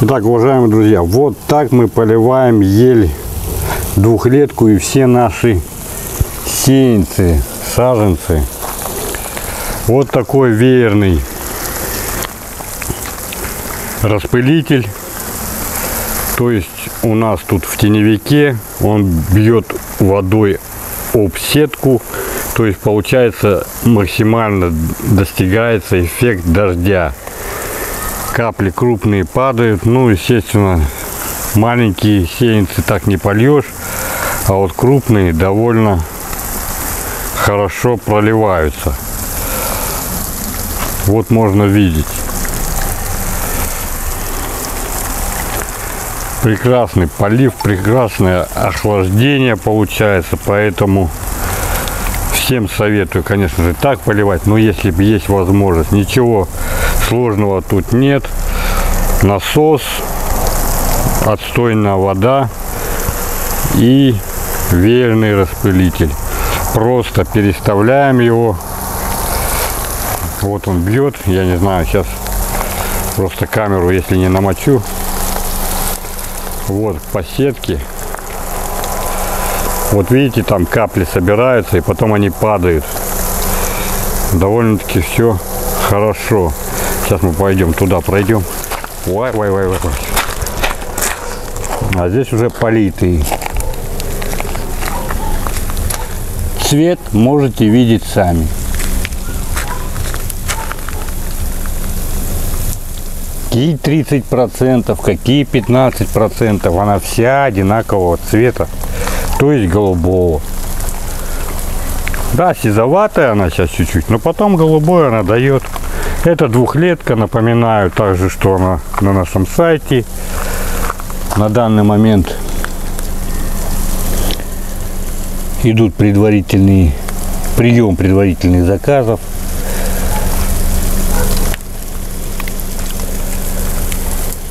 Итак, уважаемые друзья, вот так мы поливаем ель двухлетку и все наши сеянцы, саженцы. Вот такой веерный распылитель. То есть у нас тут в теневике он бьет водой об сетку. То есть получается максимально достигается эффект дождя. Капли крупные падают. Ну, естественно, маленькие сеянцы так не польешь. А вот крупные довольно хорошо проливаются. Вот можно видеть. Прекрасный полив, прекрасное охлаждение получается, поэтому всем советую, конечно же, так поливать, но если есть возможность, ничего сложного тут нет. Насос, отстойная вода и веерный распылитель. Просто переставляем его. Вот он бьет, я не знаю, сейчас просто камеру, если не намочу, вот по сетке. Вот видите, там капли собираются и потом они падают. Довольно-таки все хорошо. Сейчас мы пойдем туда, пройдем. Ой, ой, ой, ой. А здесь уже политый. Цвет можете видеть сами. Какие 30%, какие 15%, она вся одинакового цвета, то есть голубого. Да, сизоватая она сейчас чуть-чуть, но потом голубой она дает. Это двухлетка, напоминаю также, что она на нашем сайте. На данный момент идут предварительные, прием предварительных заказов.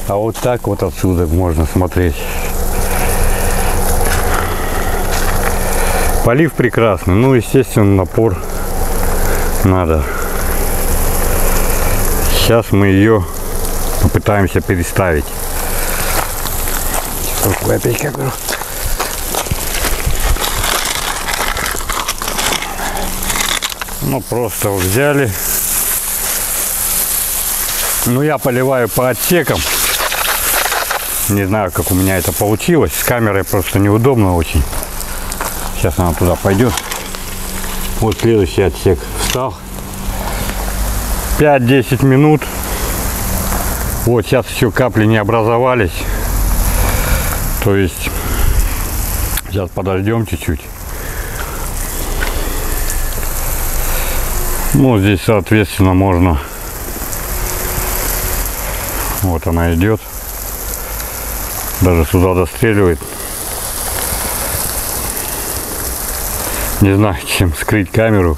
А вот так вот отсюда можно смотреть. Полив прекрасный. Ну, естественно, напор надо. Сейчас мы ее попытаемся переставить. Опять. Ну, просто взяли. Ну, я поливаю по отсекам. Не знаю, как у меня это получилось. С камерой просто неудобно очень. Сейчас она туда пойдет. Вот следующий отсек встал. 5-10 минут. Вот сейчас еще капли не образовались. То есть сейчас подождем чуть-чуть. Ну, здесь, соответственно, можно... Вот она идет. Даже сюда достреливает. Не знаю, чем скрыть камеру.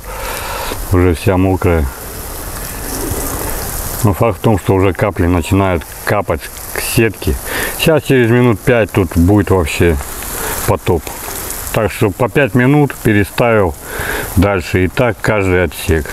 Уже вся мокрая. Но факт в том, что уже капли начинают капать к сетке. Сейчас через минут 5 тут будет вообще потоп. Так что по 5 минут переставил дальше. И так каждый отсек.